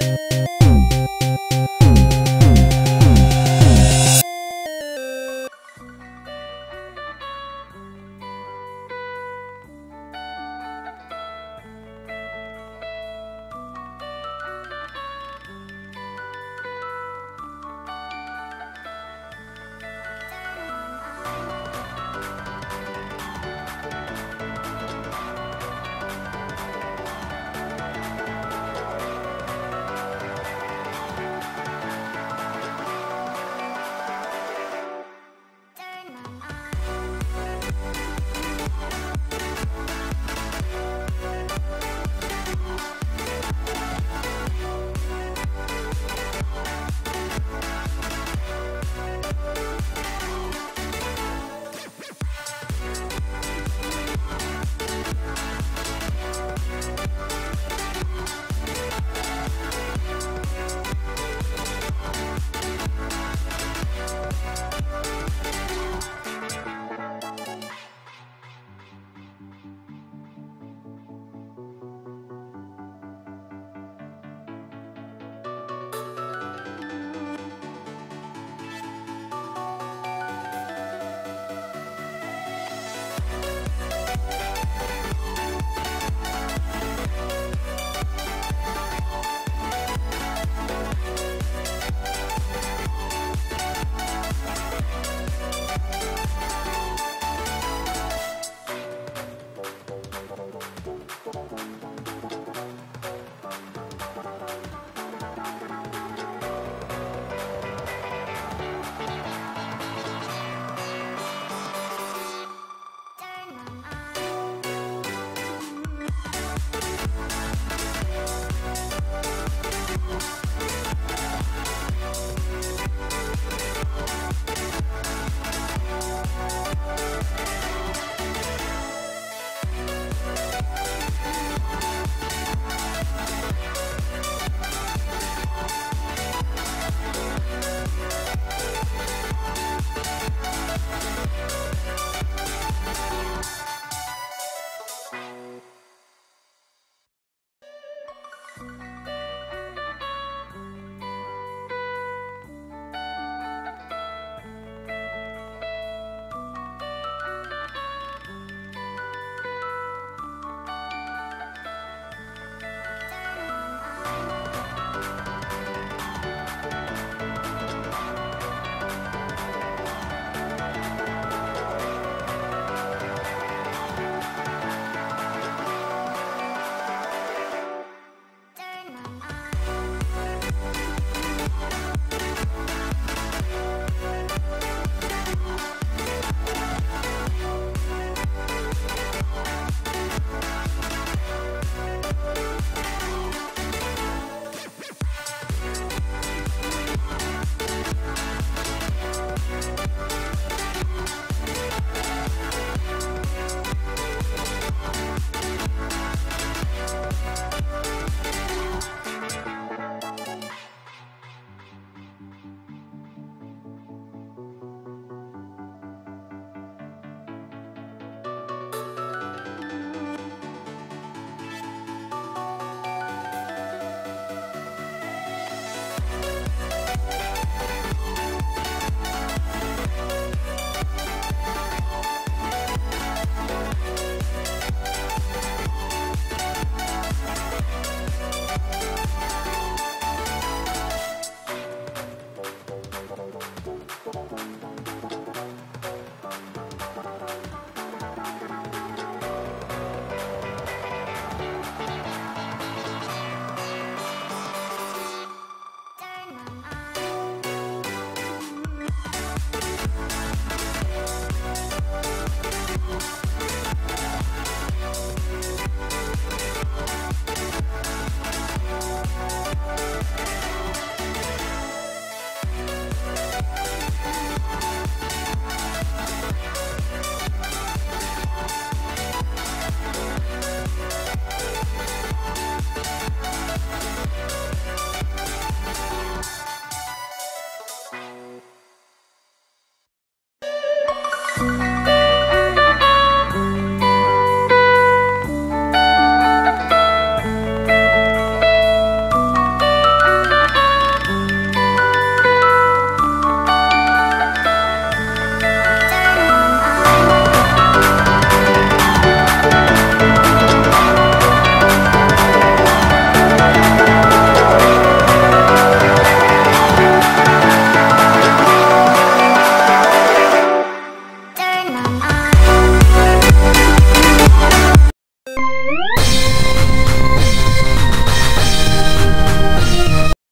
you